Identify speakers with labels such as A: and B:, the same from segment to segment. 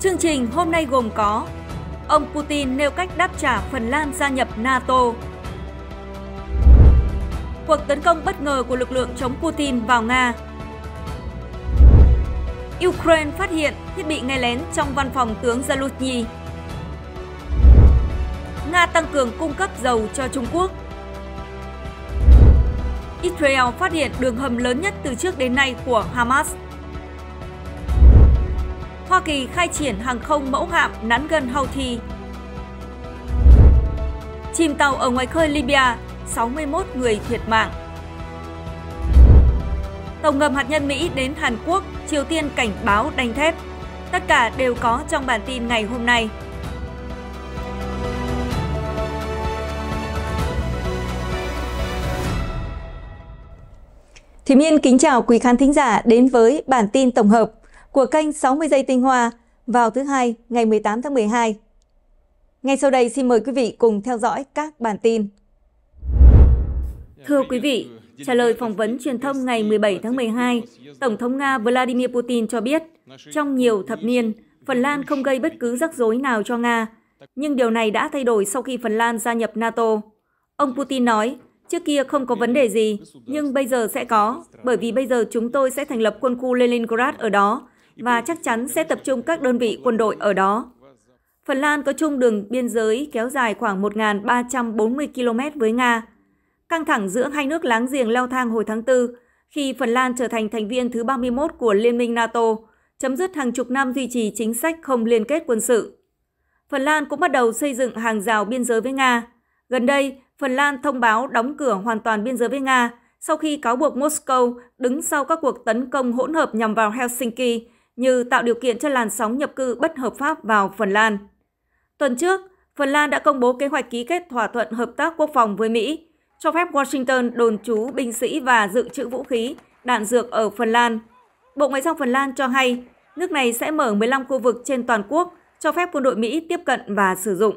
A: Chương trình hôm nay gồm có, Ông Putin nêu cách đáp trả Phần Lan gia nhập NATO. Cuộc tấn công bất ngờ của lực lượng chống Putin vào Nga. Ukraine phát hiện thiết bị nghe lén trong văn phòng tướng Zaluzhny Nga tăng cường cung cấp dầu cho Trung Quốc. Israel phát hiện đường hầm lớn nhất từ trước đến nay của Hamas. Hoa Kỳ khai triển hàng không mẫu hạm nắn gần Houthi. Chìm tàu ở ngoài khơi Libya, 61 người thiệt mạng. Tàu ngầm hạt nhân Mỹ đến Hàn Quốc, Triều Tiên cảnh báo đanh thép. Tất cả đều có trong bản tin ngày hôm nay. Thím Yên kính chào quý khán thính giả đến với bản tin tổng hợp của kênh 60 giây tinh hoa vào thứ hai ngày 18 tháng 12. Ngay sau đây xin mời quý vị cùng theo dõi các bản tin. Thưa quý vị, trả lời phỏng vấn truyền thông ngày 17 tháng 12, Tổng thống Nga Vladimir Putin cho biết trong nhiều thập niên, Phần Lan không gây bất cứ rắc rối nào cho Nga, nhưng điều này đã thay đổi sau khi Phần Lan gia nhập NATO. Ông Putin nói, trước kia không có vấn đề gì, nhưng bây giờ sẽ có, bởi vì bây giờ chúng tôi sẽ thành lập quân khu Leningrad ở đó, và chắc chắn sẽ tập trung các đơn vị quân đội ở đó. Phần Lan có chung đường biên giới kéo dài khoảng 1.340 km với Nga. Căng thẳng giữa hai nước láng giềng leo thang hồi tháng 4 khi Phần Lan trở thành thành viên thứ 31 của Liên minh NATO, chấm dứt hàng chục năm duy trì chính sách không liên kết quân sự. Phần Lan cũng bắt đầu xây dựng hàng rào biên giới với Nga. Gần đây, Phần Lan thông báo đóng cửa hoàn toàn biên giới với Nga sau khi cáo buộc Moscow đứng sau các cuộc tấn công hỗn hợp nhằm vào Helsinki như tạo điều kiện cho làn sóng nhập cư bất hợp pháp vào Phần Lan. Tuần trước, Phần Lan đã công bố kế hoạch ký kết thỏa thuận hợp tác quốc phòng với Mỹ, cho phép Washington đồn trú binh sĩ và dự trữ vũ khí, đạn dược ở Phần Lan. Bộ Ngoại giao Phần Lan cho hay, nước này sẽ mở 15 khu vực trên toàn quốc cho phép quân đội Mỹ tiếp cận và sử dụng.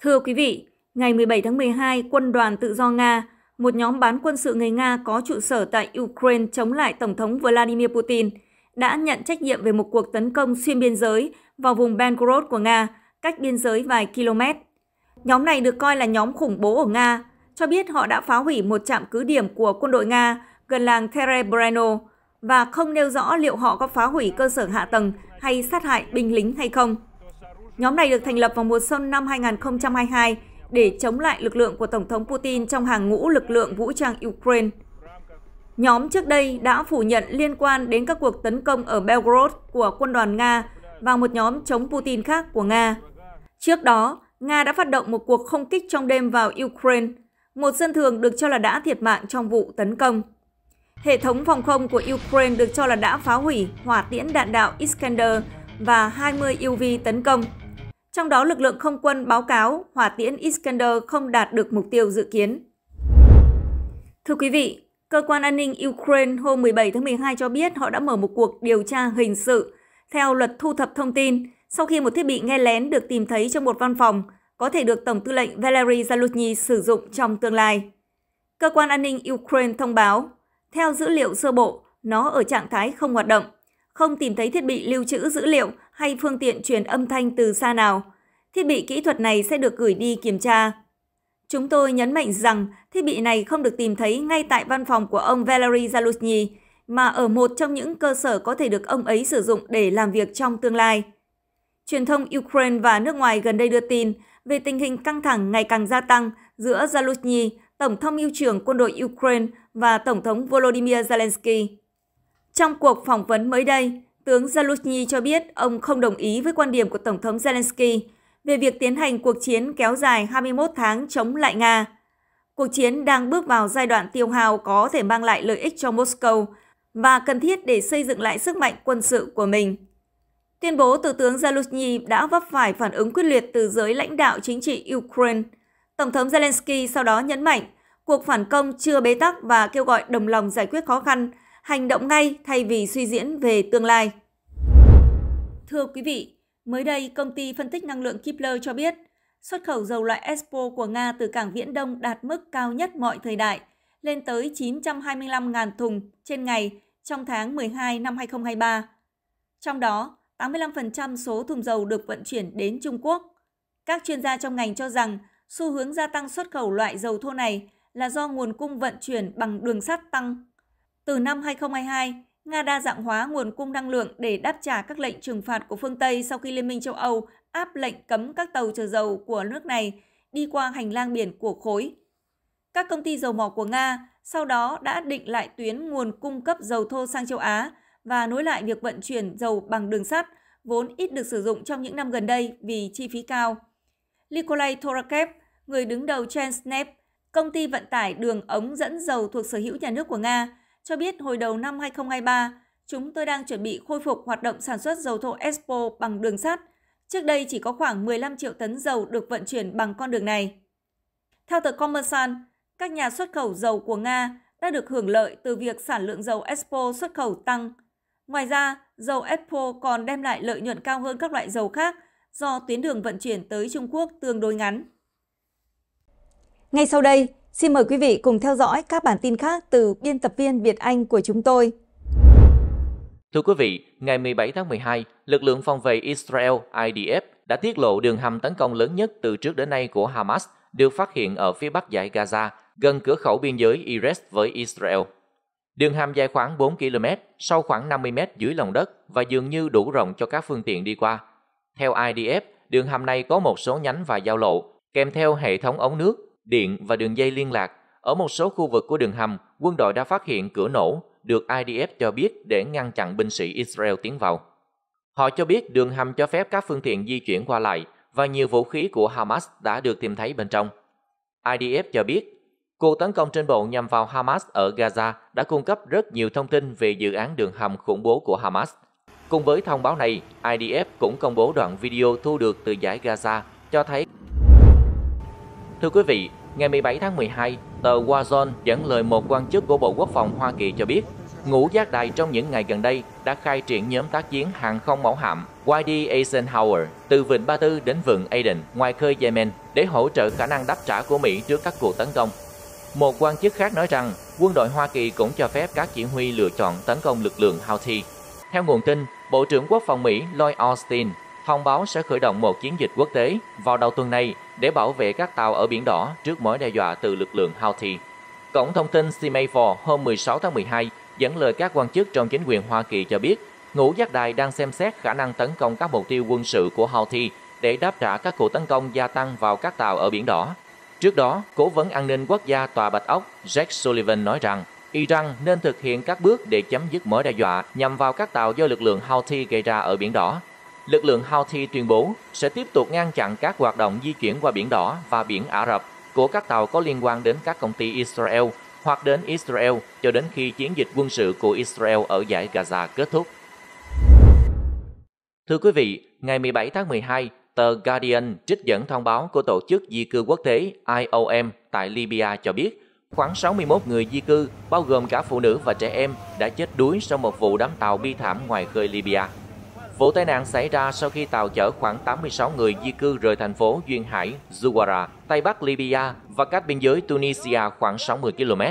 A: Thưa quý vị, ngày 17 tháng 12, Quân đoàn Tự do Nga, một nhóm bán quân sự người Nga có trụ sở tại Ukraine chống lại Tổng thống Vladimir Putin, đã nhận trách nhiệm về một cuộc tấn công xuyên biên giới vào vùng Belgorod của Nga, cách biên giới vài km. Nhóm này được coi là nhóm khủng bố ở Nga, cho biết họ đã phá hủy một trạm cứ điểm của quân đội Nga gần làng Terebreno và không nêu rõ liệu họ có phá hủy cơ sở hạ tầng hay sát hại binh lính hay không. Nhóm này được thành lập vào mùa xuân năm 2022 để chống lại lực lượng của Tổng thống Putin trong hàng ngũ lực lượng vũ trang Ukraine. Nhóm trước đây đã phủ nhận liên quan đến các cuộc tấn công ở Belgorod của quân đoàn Nga và một nhóm chống Putin khác của Nga. Trước đó, Nga đã phát động một cuộc không kích trong đêm vào Ukraine. Một dân thường được cho là đã thiệt mạng trong vụ tấn công. Hệ thống phòng không của Ukraine được cho là đã phá hủy hỏa tiễn đạn đạo Iskander và 20 UV tấn công. Trong đó, lực lượng không quân báo cáo hỏa tiễn Iskander không đạt được mục tiêu dự kiến. Thưa quý vị, Cơ quan an ninh Ukraine hôm 17 tháng 12 cho biết họ đã mở một cuộc điều tra hình sự theo luật thu thập thông tin sau khi một thiết bị nghe lén được tìm thấy trong một văn phòng có thể được Tổng tư lệnh Valery Zaluzhny sử dụng trong tương lai. Cơ quan an ninh Ukraine thông báo, theo dữ liệu sơ bộ, nó ở trạng thái không hoạt động, không tìm thấy thiết bị lưu trữ dữ liệu hay phương tiện truyền âm thanh từ xa nào. Thiết bị kỹ thuật này sẽ được gửi đi kiểm tra. Chúng tôi nhấn mạnh rằng thiết bị này không được tìm thấy ngay tại văn phòng của ông Valery Zaluzny, mà ở một trong những cơ sở có thể được ông ấy sử dụng để làm việc trong tương lai. Truyền thông Ukraine và nước ngoài gần đây đưa tin về tình hình căng thẳng ngày càng gia tăng giữa Zaluzny, Tổng thống yêu trưởng quân đội Ukraine và Tổng thống Volodymyr Zelensky. Trong cuộc phỏng vấn mới đây, tướng Zaluzny cho biết ông không đồng ý với quan điểm của Tổng thống Zelensky về việc tiến hành cuộc chiến kéo dài 21 tháng chống lại Nga. Cuộc chiến đang bước vào giai đoạn tiêu hao có thể mang lại lợi ích cho Moscow và cần thiết để xây dựng lại sức mạnh quân sự của mình. Tuyên bố từ tướng Zaluzhny đã vấp phải phản ứng quyết liệt từ giới lãnh đạo chính trị Ukraine. Tổng thống Zelensky sau đó nhấn mạnh cuộc phản công chưa bế tắc và kêu gọi đồng lòng giải quyết khó khăn, hành động ngay thay vì suy diễn về tương lai. Thưa quý vị, Mới đây, công ty phân tích năng lượng Kipler cho biết, xuất khẩu dầu loại Espo của Nga từ cảng Viễn Đông đạt mức cao nhất mọi thời đại, lên tới 925.000 thùng trên ngày trong tháng 12 năm 2023. Trong đó, 85% số thùng dầu được vận chuyển đến Trung Quốc. Các chuyên gia trong ngành cho rằng xu hướng gia tăng xuất khẩu loại dầu thô này là do nguồn cung vận chuyển bằng đường sắt tăng. Từ năm 2022, Nga đa dạng hóa nguồn cung năng lượng để đáp trả các lệnh trừng phạt của phương Tây sau khi Liên minh châu Âu áp lệnh cấm các tàu chở dầu của nước này đi qua hành lang biển của khối. Các công ty dầu mỏ của Nga sau đó đã định lại tuyến nguồn cung cấp dầu thô sang châu Á và nối lại việc vận chuyển dầu bằng đường sắt, vốn ít được sử dụng trong những năm gần đây vì chi phí cao. Nikolai Torakev, người đứng đầu Transneft, công ty vận tải đường ống dẫn dầu thuộc sở hữu nhà nước của Nga, cho biết hồi đầu năm 2023, chúng tôi đang chuẩn bị khôi phục hoạt động sản xuất dầu thô Expo bằng đường sắt. Trước đây chỉ có khoảng 15 triệu tấn dầu được vận chuyển bằng con đường này. Theo tờ Commerson, các nhà xuất khẩu dầu của Nga đã được hưởng lợi từ việc sản lượng dầu Expo xuất khẩu tăng. Ngoài ra, dầu Expo còn đem lại lợi nhuận cao hơn các loại dầu khác do tuyến đường vận chuyển tới Trung Quốc tương đối ngắn. Ngay sau đây, xin mời quý vị cùng theo dõi các bản tin khác từ biên tập viên Việt Anh của chúng tôi.
B: Thưa quý vị, ngày 17 tháng 12, lực lượng phòng vệ Israel IDF đã tiết lộ đường hầm tấn công lớn nhất từ trước đến nay của Hamas được phát hiện ở phía bắc giải Gaza, gần cửa khẩu biên giới Erez với Israel. Đường hầm dài khoảng 4 km, sâu khoảng 50 m dưới lòng đất và dường như đủ rộng cho các phương tiện đi qua. Theo IDF, đường hầm này có một số nhánh và giao lộ, kèm theo hệ thống ống nước, điện và đường dây liên lạc. Ở một số khu vực của đường hầm, quân đội đã phát hiện cửa nổ, được IDF cho biết để ngăn chặn binh sĩ Israel tiến vào. Họ cho biết đường hầm cho phép các phương tiện di chuyển qua lại và nhiều vũ khí của Hamas đã được tìm thấy bên trong. IDF cho biết, cuộc tấn công trên bộ nhằm vào Hamas ở Gaza đã cung cấp rất nhiều thông tin về dự án đường hầm khủng bố của Hamas. Cùng với thông báo này, IDF cũng công bố đoạn video thu được từ giải Gaza cho thấy Thưa quý vị, ngày 17 tháng 12, tờ Wazon dẫn lời một quan chức của Bộ Quốc phòng Hoa Kỳ cho biết, ngũ giác đài trong những ngày gần đây đã khai triển nhóm tác chiến hàng không mẫu hạm YD Eisenhower từ vịnh Ba Tư đến vịnh Aden ngoài khơi Yemen để hỗ trợ khả năng đáp trả của Mỹ trước các cuộc tấn công. Một quan chức khác nói rằng quân đội Hoa Kỳ cũng cho phép các chỉ huy lựa chọn tấn công lực lượng Houthi. Theo nguồn tin, Bộ trưởng Quốc phòng Mỹ Lloyd Austin thông báo sẽ khởi động một chiến dịch quốc tế vào đầu tuần này để bảo vệ các tàu ở Biển Đỏ trước mối đe dọa từ lực lượng Houthi. Cổng thông tin Semaphore hôm 16 tháng 12 dẫn lời các quan chức trong chính quyền Hoa Kỳ cho biết ngũ giác đài đang xem xét khả năng tấn công các mục tiêu quân sự của Houthi để đáp trả các cuộc tấn công gia tăng vào các tàu ở Biển Đỏ. Trước đó, Cố vấn an ninh quốc gia Tòa Bạch Ốc Jack Sullivan nói rằng Iran nên thực hiện các bước để chấm dứt mối đe dọa nhằm vào các tàu do lực lượng Houthi gây ra ở Biển Đỏ. Lực lượng Houthi tuyên bố sẽ tiếp tục ngăn chặn các hoạt động di chuyển qua Biển Đỏ và Biển Ả Rập của các tàu có liên quan đến các công ty Israel hoặc đến Israel cho đến khi chiến dịch quân sự của Israel ở giải Gaza kết thúc. Thưa quý vị, ngày 17 tháng 12, tờ Guardian trích dẫn thông báo của Tổ chức Di cư Quốc tế IOM tại Libya cho biết khoảng 61 người di cư, bao gồm cả phụ nữ và trẻ em, đã chết đuối sau một vụ đám tàu bi thảm ngoài khơi Libya. Vụ tai nạn xảy ra sau khi tàu chở khoảng 86 người di cư rời thành phố duyên hải Zuwara, Tây Bắc Libya và cách biên giới Tunisia khoảng 60 km.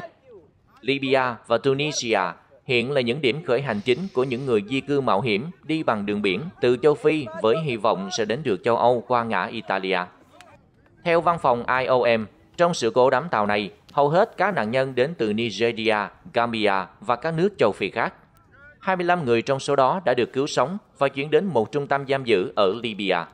B: Libya và Tunisia hiện là những điểm khởi hành chính của những người di cư mạo hiểm đi bằng đường biển từ châu Phi với hy vọng sẽ đến được châu Âu qua ngã Italia. Theo văn phòng IOM, trong sự cố đám tàu này, hầu hết các nạn nhân đến từ Nigeria, Gambia và các nước châu Phi khác. 25 người trong số đó đã được cứu sống và chuyển đến một trung tâm giam giữ ở Libya.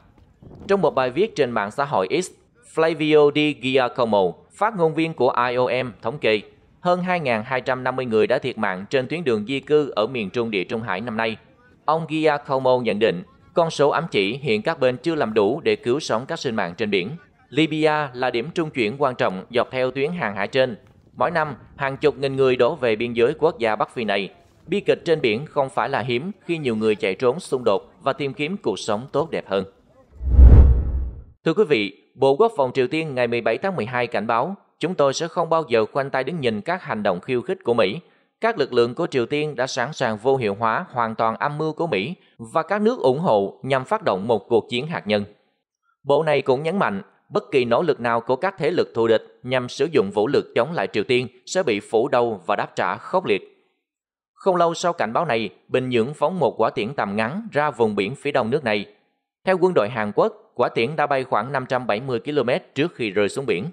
B: Trong một bài viết trên mạng xã hội X, Flavio Di Giacomo, phát ngôn viên của IOM, thống kê hơn 2.250 người đã thiệt mạng trên tuyến đường di cư ở miền Trung Địa Trung Hải năm nay. Ông Giacomo nhận định, con số ám chỉ hiện các bên chưa làm đủ để cứu sống các sinh mạng trên biển. Libya là điểm trung chuyển quan trọng dọc theo tuyến hàng hải trên. Mỗi năm, hàng chục nghìn người đổ về biên giới quốc gia Bắc Phi này. Bi kịch trên biển không phải là hiếm khi nhiều người chạy trốn xung đột và tìm kiếm cuộc sống tốt đẹp hơn. Thưa quý vị, Bộ Quốc phòng Triều Tiên ngày 17 tháng 12 cảnh báo chúng tôi sẽ không bao giờ khoanh tay đứng nhìn các hành động khiêu khích của Mỹ. Các lực lượng của Triều Tiên đã sẵn sàng vô hiệu hóa hoàn toàn âm mưu của Mỹ và các nước ủng hộ nhằm phát động một cuộc chiến hạt nhân. Bộ này cũng nhấn mạnh, bất kỳ nỗ lực nào của các thế lực thù địch nhằm sử dụng vũ lực chống lại Triều Tiên sẽ bị phủ đầu và đáp trả khốc liệt. Không lâu sau cảnh báo này, Bình Nhưỡng phóng một quả tiễn tầm ngắn ra vùng biển phía đông nước này. Theo quân đội Hàn Quốc, quả tiễn đã bay khoảng 570 km trước khi rơi xuống biển.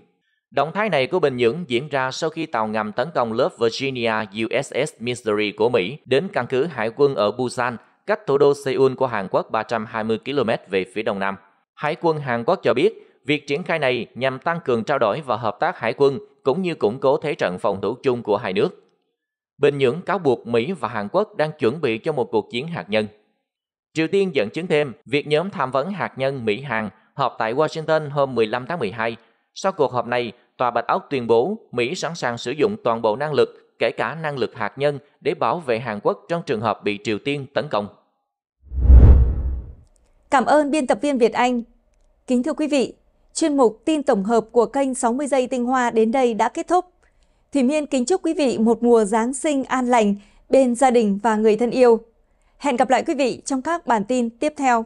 B: Động thái này của Bình Nhưỡng diễn ra sau khi tàu ngầm tấn công lớp Virginia USS Missouri của Mỹ đến căn cứ hải quân ở Busan, cách thủ đô Seoul của Hàn Quốc 320 km về phía đông nam. Hải quân Hàn Quốc cho biết, việc triển khai này nhằm tăng cường trao đổi và hợp tác hải quân cũng như củng cố thế trận phòng thủ chung của hai nước. Bình Nhưỡng cáo buộc Mỹ và Hàn Quốc đang chuẩn bị cho một cuộc chiến hạt nhân. Triều Tiên dẫn chứng thêm việc nhóm tham vấn hạt nhân Mỹ-Hàn họp tại Washington hôm 15 tháng 12. Sau cuộc họp này, Tòa Bạch Ốc tuyên bố Mỹ sẵn sàng sử dụng toàn bộ năng lực, kể cả năng lực hạt nhân, để bảo vệ Hàn Quốc trong trường hợp bị Triều Tiên tấn công.
A: Cảm ơn biên tập viên Việt Anh. Kính thưa quý vị, chuyên mục tin tổng hợp của kênh 60 giây tinh hoa đến đây đã kết thúc. Thủy Miên kính chúc quý vị một mùa Giáng sinh an lành, bên gia đình và người thân yêu. Hẹn gặp lại quý vị trong các bản tin tiếp theo.